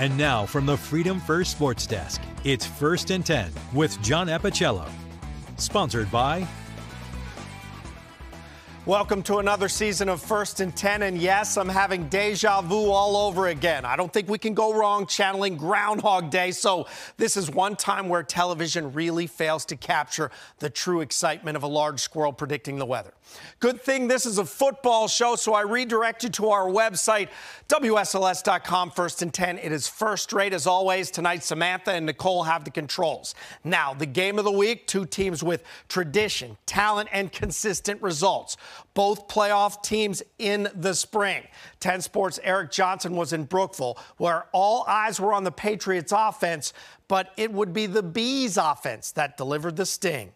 And now from the Freedom First Sports Desk, it's First and 10 with John Appicello. Sponsored by Welcome to another season of First and 10. And yes, I'm having deja vu all over again. I don't think we can go wrong channeling Groundhog Day. So, this is one time where television really fails to capture the true excitement of a large squirrel predicting the weather. Good thing this is a football show, so I redirect you to our website, WSLS.com, First and 10. It is first rate as always. Tonight, Samantha and Nicole have the controls. Now, the game of the week two teams with tradition, talent, and consistent results. Both playoff teams in the spring. 10 Sports' Eric Johnson was in Brookville, where all eyes were on the Patriots' offense, but it would be the Bees' offense that delivered the sting.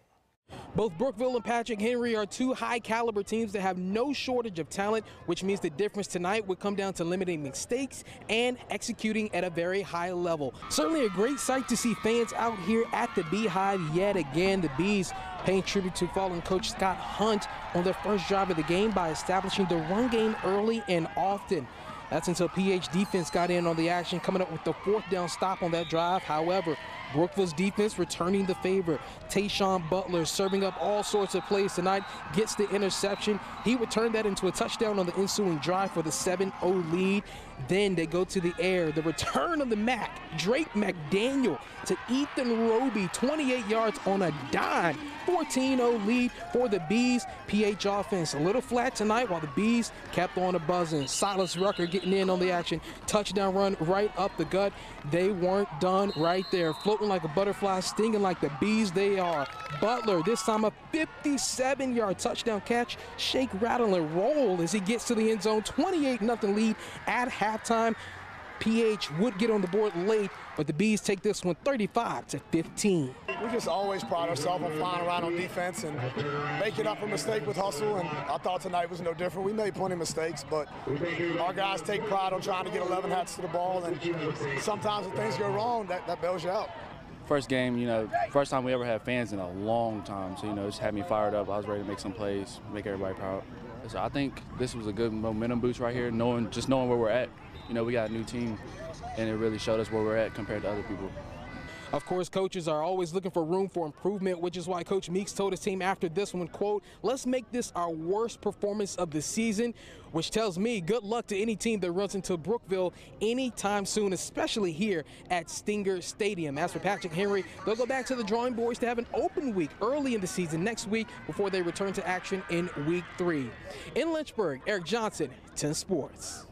Both Brookville and Patrick Henry are two high caliber teams that have no shortage of talent, which means the difference tonight would come down to limiting mistakes and executing at a very high level. Certainly a great sight to see fans out here at the Beehive yet again. The Bees paying tribute to fallen coach Scott Hunt on their first drive of the game by establishing the run game early and often. That's until PH defense got in on the action, coming up with the fourth down stop on that drive. However, Brookville's defense returning the favor. Tayshawn Butler serving up all sorts of plays tonight, gets the interception. He would turn that into a touchdown on the ensuing drive for the 7-0 lead. Then they go to the air. The return of the Mac, Drake McDaniel to Ethan Roby, 28 yards on a dime. 14-0 lead for the Bees. PH offense a little flat tonight while the Bees kept on a buzzing. Silas Rucker getting in on the action. Touchdown run right up the gut. They weren't done right there. Floating like a butterfly, stinging like the bees they are. Butler, this time a 57-yard touchdown catch. Shake, rattle, and roll as he gets to the end zone. 28-0 lead at halftime. PH would get on the board late, but the Bees take this one 35 to 15. We just always pride ourselves on flying around on defense and making up a mistake with hustle. And I thought tonight was no different. We made plenty of mistakes, but our guys take pride on trying to get 11 hats to the ball. And sometimes when things go wrong, that, that bails you out. First game, you know, first time we ever had fans in a long time. So, you know, just had me fired up. I was ready to make some plays, make everybody proud. So I think this was a good momentum boost right here, knowing just knowing where we're at you know, we got a new team, and it really showed us where we're at compared to other people. Of course, coaches are always looking for room for improvement, which is why Coach Meeks told his team after this one, quote, let's make this our worst performance of the season, which tells me good luck to any team that runs into Brookville anytime soon, especially here at Stinger Stadium. As for Patrick Henry, they'll go back to the drawing boards to have an open week early in the season next week before they return to action in week three. In Lynchburg, Eric Johnson, 10 Sports.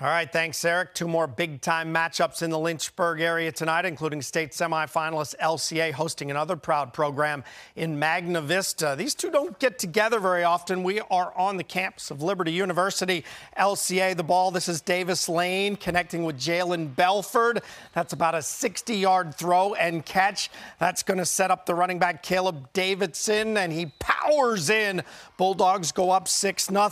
All right, thanks, Eric. Two more big time matchups in the Lynchburg area tonight, including state semifinalist LCA hosting another proud program in Magna Vista. These two don't get together very often. We are on the campus of Liberty University. LCA, the ball. This is Davis Lane connecting with Jalen Belford. That's about a 60 yard throw and catch. That's going to set up the running back Caleb Davidson, and he powers in. Bulldogs go up 6 0.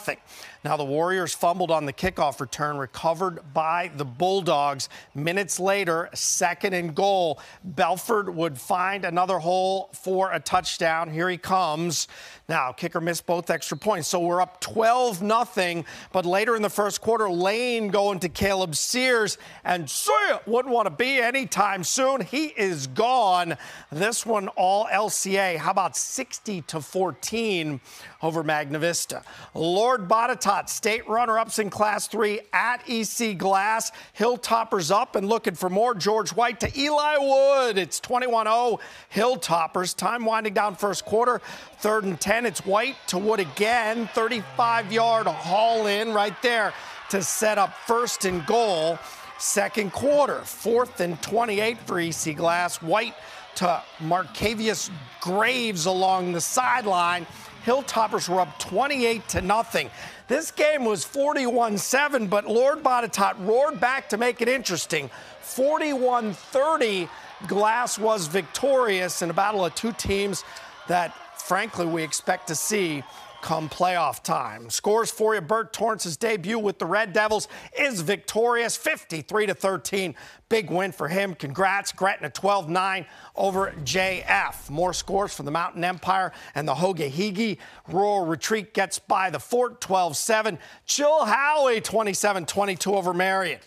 Now, the Warriors fumbled on the kickoff return, recovered by the Bulldogs. Minutes later, second and goal. Belford would find another hole for a touchdown. Here he comes. Now, kicker missed both extra points, so we're up 12 nothing. But later in the first quarter, Lane going to Caleb Sears, and Sears wouldn't want to be anytime soon. He is gone. This one all LCA. How about 60 to 14 over Magna Vista? Lord Botetourt, state runner-ups in Class 3 at EC Glass. Hilltoppers up and looking for more. George White to Eli Wood. It's 21-0 Hilltoppers. Time winding down first quarter. Third and 10. It's White to Wood again. 35 yard haul in right there to set up first and goal. Second quarter. Fourth and 28 for EC Glass. White to Marcavius Graves along the sideline. Hilltoppers were up 28 to nothing. This game was 41-7, but Lord Botetourt roared back to make it interesting. 41-30, Glass was victorious in a battle of two teams that frankly, we expect to see come playoff time. Scores for you. Bert Torrance's debut with the Red Devils is victorious, 53 to 13. Big win for him. Congrats. Gretna 12 9 over JF. More scores from the Mountain Empire and the Hoge Rural Retreat gets by the Fort 12 7. Chilhowie 27 22 over Marion.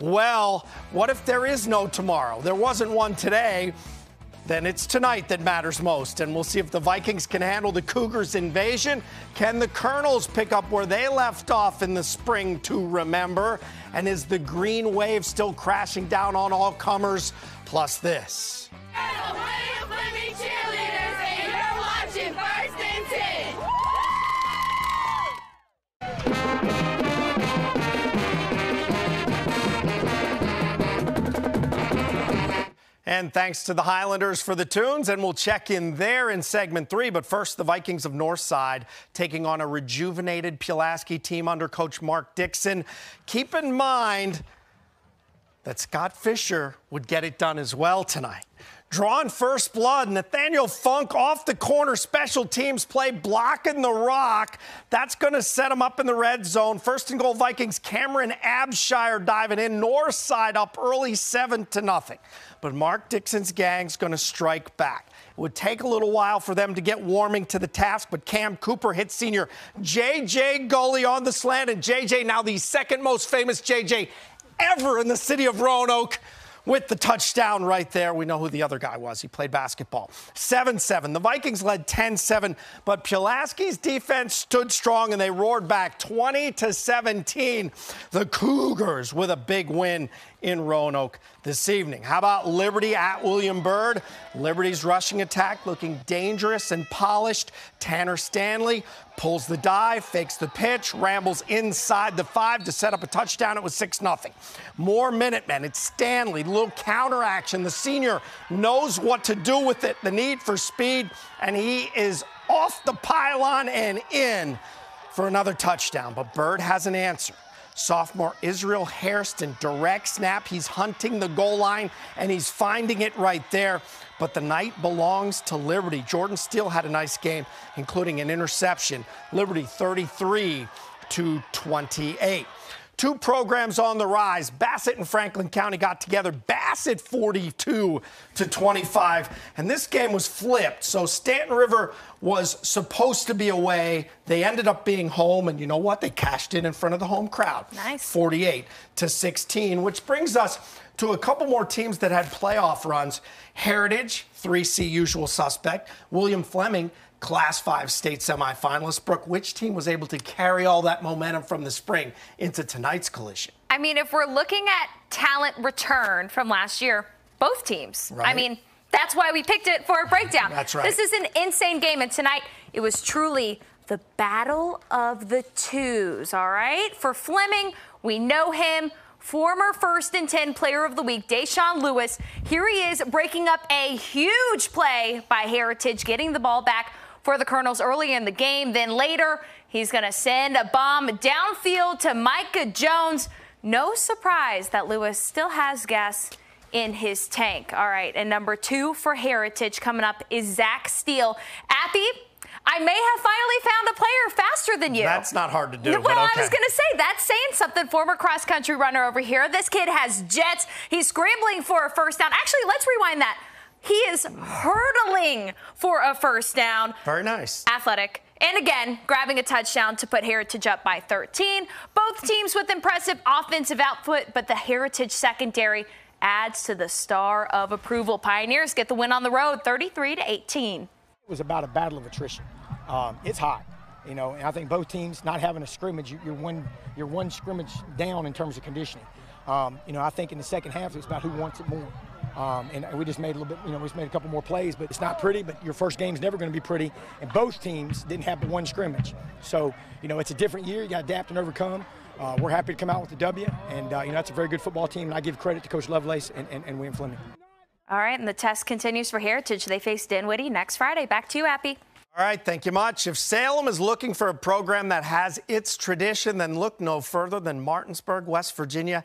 Well, what if there is no tomorrow? There wasn't one today. Then it's tonight that matters most, and we'll see if the Vikings can handle the Cougars' invasion. Can the Colonels pick up where they left off in the spring to remember? And is the green wave still crashing down on all comers? Plus this. And thanks to the Highlanders for the tunes, and we'll check in there in segment three. But first, the Vikings of Northside taking on a rejuvenated Pulaski team under coach Mark Dixon. Keep in mind that Scott Fisher would get it done as well tonight. Drawn first blood, Nathaniel Funk off the corner, special teams play, blocking the rock. That's going to set him up in the red zone. First and goal, Vikings. Cameron Abshire diving in, north side up early, seven to nothing. But Mark Dixon's gang's going to strike back. It would take a little while for them to get warming to the task, but Cam Cooper hits senior J.J. Gully on the slant, and J.J. now the second most famous J.J. ever in the city of Roanoke with the touchdown right there. We know who the other guy was. He played basketball. 7 7. The Vikings led 10 7, but Pulaski's defense stood strong and they roared back 20 to 17. The Cougars with a big win in Roanoke this evening. How about Liberty at William Byrd? Liberty's rushing attack looking dangerous and polished. Tanner Stanley pulls the dive, fakes the pitch, rambles inside the five to set up a touchdown. It was 6 0. More Minutemen. It's Stanley. Little counter action. The senior knows what to do with it, the need for speed, and he is off the pylon and in for another touchdown. But Byrd has an answer. Sophomore Israel Hairston, direct snap. He's hunting the goal line and he's finding it right there. But the night belongs to Liberty. Jordan Steele had a nice game, including an interception. Liberty 33 to 28. Two programs on the rise. Bassett and Franklin County got together. Bassett 42 to 25. And this game was flipped. So Staunton River was supposed to be away. They ended up being home. And you know what? They cashed in in front of the home crowd. Nice. 48 to 16, which brings us to a couple more teams that had playoff runs. Heritage, 3C usual suspect. William Fleming, Class 5 state semifinalist. Brooke, which team was able to carry all that momentum from the spring into tonight's collision? I mean, if we're looking at talent return from last year, both teams. Right. I mean, that's why we picked it for a breakdown. That's right. This is an insane game, and tonight it was truly the battle of the twos, all right? For Fleming, we know him. Former first and 10 player of the week, Deshaun Lewis. Here he is breaking up a huge play by Heritage, getting the ball back for the Colonels early in the game. Then later, he's going to send a bomb downfield to Micah Jones. No surprise that Lewis still has gas in his tank. All right, and number two for Heritage coming up is Zach Steele. Appy, I may have finally found a player faster than you. That's not hard to do. Well, but okay. I was going to say that's saying something. Former cross country runner over here. This kid has jets. He's scrambling for a first down. Actually, let's rewind that. He is hurdling for a first down. Very nice. Athletic. And again, grabbing a touchdown to put Heritage up by 13. Both teams with impressive offensive output, but the Heritage secondary adds to the star of approval. Pioneers get the win on the road, 33 to 18. It was about a battle of attrition. Um, it's hot, you know, and I think both teams not having a scrimmage, you're one, you're one scrimmage down in terms of conditioning. Um, you know, I think in the second half it's about who wants it more. Um, and we just made a little bit, you know, we just made a couple more plays, but it's not pretty. But your first game's never going to be pretty. And both teams didn't have the one scrimmage, so you know it's a different year. You got to adapt and overcome. Uh, we're happy to come out with the W, and uh, you know that's a very good football team. And I give credit to Coach Lovelace and, and, and William Fleming. All right, and the test continues for Heritage. They face Dinwiddie next Friday. Back to you, Appy. All right, thank you much. If Salem is looking for a program that has its tradition, then look no further than Martinsburg, West Virginia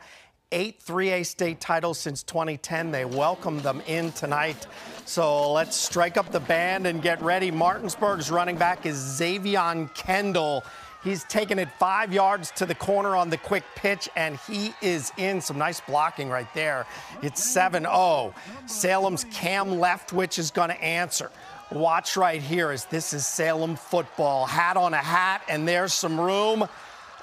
eight 3A state titles since 2010. They welcome them in tonight. So let's strike up the band and get ready. Martinsburg's running back is Xavion Kendall. He's taken it five yards to the corner on the quick pitch, and he is in. Some nice blocking right there. It's 7 0. Salem's Cam Leftwich is going to answer. Watch right here as this is Salem football. Hat on a hat, and there's some room.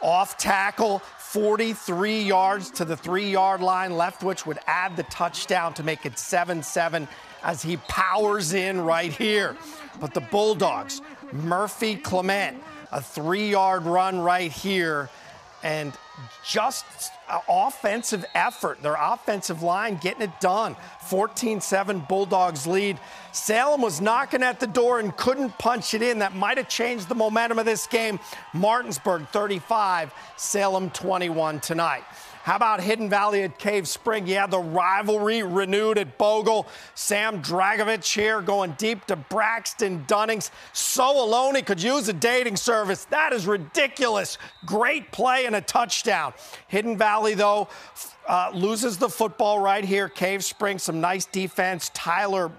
Off tackle, 43 yards to the three yard line. Leftwich would add the touchdown to make it 7 7 as he powers in right here. But the Bulldogs, Murphy Clement, a three yard run right here, and just uh, offensive effort. Their offensive line getting it done. 14 7 Bulldogs lead. Salem was knocking at the door and couldn't punch it in. That might have changed the momentum of this game. Martinsburg 35, Salem 21 tonight. How about Hidden Valley at Cave Spring? Yeah, the rivalry renewed at Bogle. Sam Dragovich here going deep to Braxton Dunnings. So alone he could use a dating service. That is ridiculous. Great play and a touchdown. Hidden Valley, though, uh, loses the football right here. Cave Spring, some nice defense. Tyler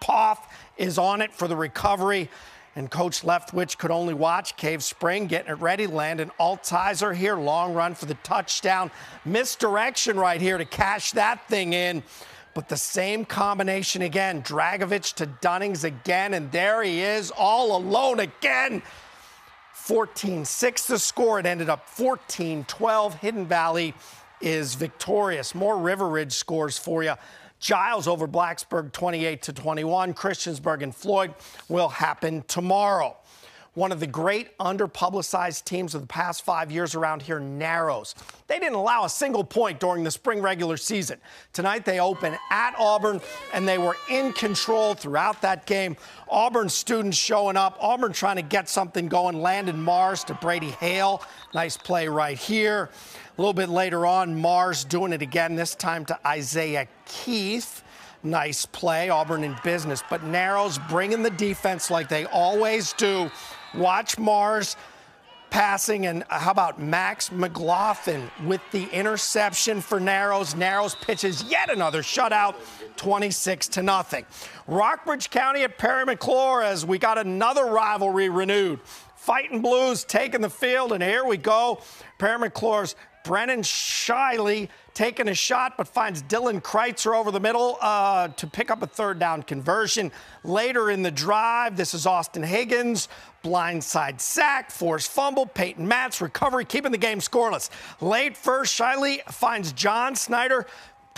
Poff is on it for the recovery. And Coach Leftwich could only watch Cave Spring getting it ready. Landon Altizer here, long run for the touchdown. Misdirection right here to cash that thing in. But the same combination again. Dragovich to Dunnings again. And there he is, all alone again. 14 6 the score. It ended up 14 12. Hidden Valley is victorious. More River Ridge scores for you. Giles over Blacksburg 28 to 21. Christiansburg and Floyd will happen tomorrow. One of the great underpublicized teams of the past five years around here, Narrows. They didn't allow a single point during the spring regular season. Tonight they open at Auburn, and they were in control throughout that game. Auburn students showing up. Auburn trying to get something going. Landon Mars to Brady Hale. Nice play right here. A little bit later on, Mars doing it again, this time to Isaiah Keith. Nice play, Auburn in business. But Narrows bringing the defense like they always do. Watch Mars passing, and uh, how about Max McLaughlin with the interception for Narrows? Narrows pitches yet another shutout, 26 to nothing. Rockbridge County at Parry McCluer as we got another rivalry renewed. Fighting Blues taking the field, and here we go. Parry McCluer's Brennan Shiley taking a shot, but finds Dylan Kreitzer over the middle uh, to pick up a third down conversion. Later in the drive, this is Austin Higgins. Blindside sack, forced fumble, Peyton Matz recovery, keeping the game scoreless. Late first, Shiley finds John Snyder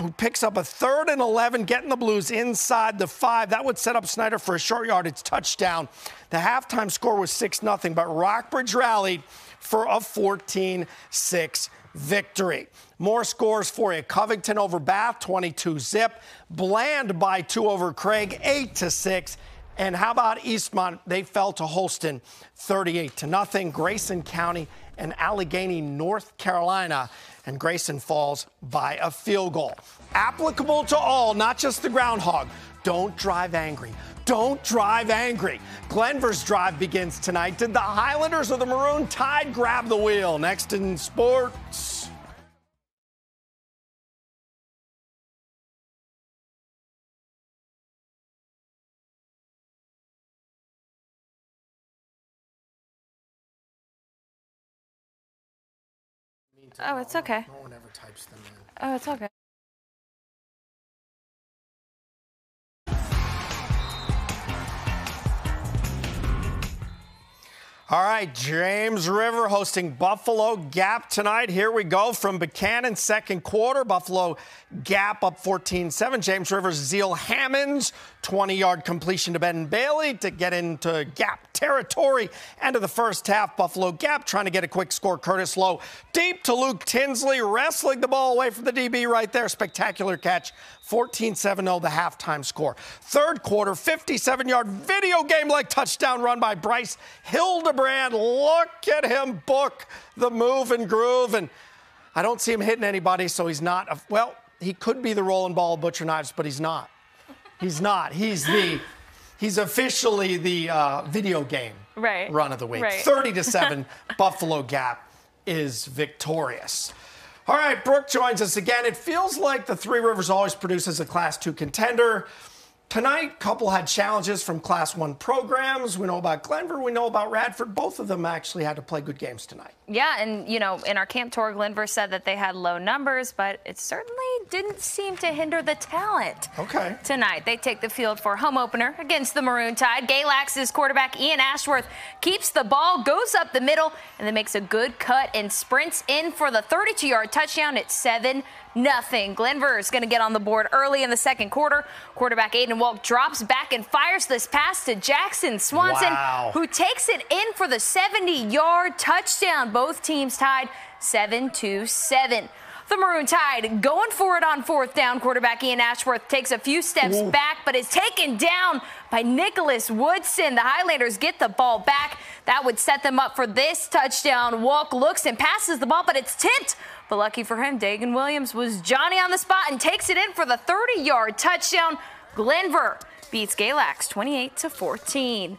who picks up a third and 11, getting the Blues inside the five. That would set up Snyder for a short yardage touchdown. The halftime score was 6 0, but Rockbridge rallied for a 14 6 victory. More scores for you. Covington over Bath, 22 zip. Bland by two over Craig, 8 to 6. And how about Eastmont? They fell to Holston 38 to nothing. Grayson County and Alleghany, North Carolina. And Grayson falls by a field goal. Applicable to all, not just the groundhog. Don't drive angry. Don't drive angry. Glenvar's drive begins tonight. Did the Highlanders or the Maroon Tide grab the wheel? Next in sports. Oh, it's okay. No one ever types them in. Oh, it's okay. All right, James River hosting Buffalo Gap tonight. Here we go from Buchanan, second quarter. Buffalo Gap up 14 7. James River's Zeal Hammonds, 20 yard completion to Ben Bailey to get into Gap territory. End of the first half, Buffalo Gap trying to get a quick score. Curtis Lowe deep to Luke Tinsley, wrestling the ball away from the DB right there. Spectacular catch 14 7 0, the halftime score. Third quarter, 57 yard video game like touchdown run by Bryce Hildebrand. Look at him book the move and groove. And I don't see him hitting anybody, so he's not. A, well, he could be the rolling ball Butcher Knives, but he's not. He's not. He's the. He's officially the uh, video game right. run of the week. Right. 30 to 7, Buffalo Gap is victorious. All right, Brooke joins us again. It feels like the Three Rivers always produces a Class 2 contender. Tonight, couple had challenges from Class 1 programs. We know about Glenvar, we know about Radford. Both of them actually had to play good games tonight. Yeah, and, you know, in our camp tour, Glenvar said that they had low numbers, but it certainly didn't seem to hinder the talent. Okay. Tonight, they take the field for home opener against the Maroon Tide. Galax's quarterback Ian Ashworth keeps the ball, goes up the middle, and then makes a good cut and sprints in for the 32-yard touchdown at 7 nothing. Glenvar is going to get on the board early in the second quarter. Quarterback Aiden Walk drops back and fires this pass to Jackson Swanson, wow. who takes it in for the 70-yard touchdown. Both teams tied 7 to 7. The Maroon Tide going for it on fourth down. Quarterback Ian Ashworth takes a few steps Ooh. back, but is taken down by Nicholas Woodson. The Highlanders get the ball back. That would set them up for this touchdown. Walk looks and passes the ball, but it's tipped but lucky for him, Dagan Williams was Johnny on the spot and takes it in for the 30 yard touchdown. Glenvar beats Galax 28 to 14.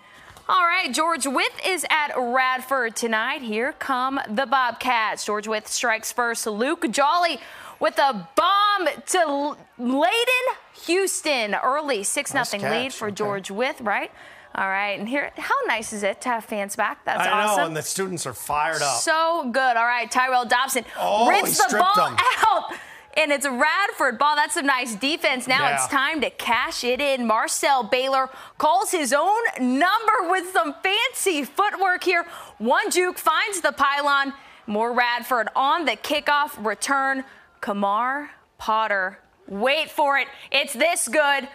All right, George Wythe is at Radford tonight. Here come the Bobcats. George Wythe strikes first. Luke Jolly with a bomb to Layden Houston. Early 6 nice 0 lead for okay. George Wythe, right? All right, and here, how nice is it to have fans back? That's I awesome. know, and the students are fired up. So good. All right, Tyrell Dobson oh, rips the ball out. And it's a Radford ball. That's some nice defense. Now yeah. it's time to cash it in. Marcel Baylor calls his own number with some fancy footwork here. One juke finds the pylon. More Radford on the kickoff return. Kamar Potter. Wait for it. It's this good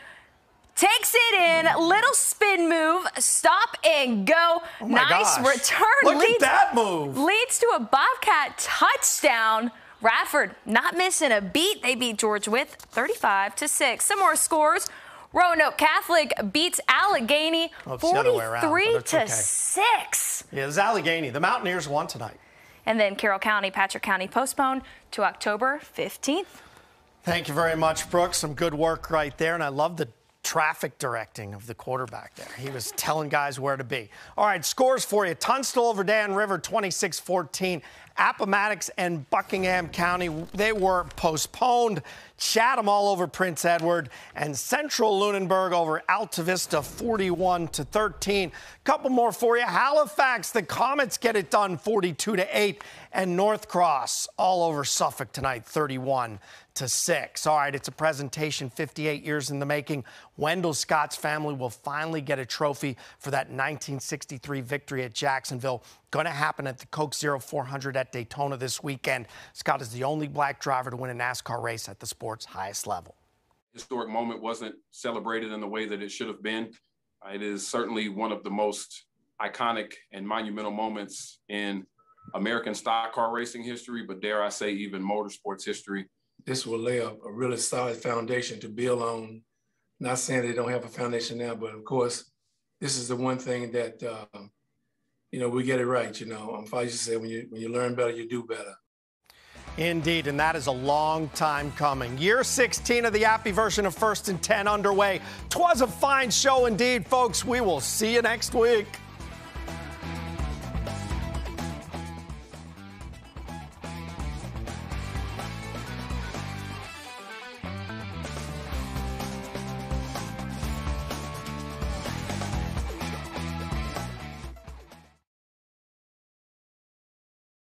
takes it in, little spin move, stop and go. Oh nice gosh. return. Look leads, at that move. Leads to a Bobcat touchdown. Radford not missing a beat. They beat George Wythe 35 to 6. Some more scores. Roanoke Catholic beats Alleghany oh, well, 43 around, to okay. 6. Yeah, it was Alleghany. The Mountaineers won tonight. And then Carroll County, Patrick County postponed to October 15th. Thank you very much, Brooks. Some good work right there. And I love the traffic directing of the quarterback there. He was telling guys where to be. All right, scores for you. Tunstall over Dan River 26 14. Appomattox and Buckingham County, they were postponed. Chatham all over Prince Edward and Central Lunenburg over Altavista 41 to 13. Couple more for you. Halifax, the Comets get it done 42 to 8 and North Cross all over Suffolk tonight 31 to 6. All right, it's a presentation 58 years in the making. Wendell Scott's family will finally get a trophy for that 1963 victory at Jacksonville. Going to happen at the Coke Zero 400 at Daytona this weekend. Scott is the only black driver to win a NASCAR race at the sport's highest level. Historic moment wasn't celebrated in the way that it should have been. It is certainly one of the most iconic and monumental moments in American stock car racing history, but dare I say, even motorsports history. This will lay a, a really solid foundation to build on. Not saying they don't have a foundation now, but of course, this is the one thing that uh, you know we get it right. You know, um, I used to say, when you when you learn better, you do better. Indeed, and that is a long time coming. Year 16 of the Appy version of First and 10 underway. Twas a fine show indeed, folks. We will see you next week.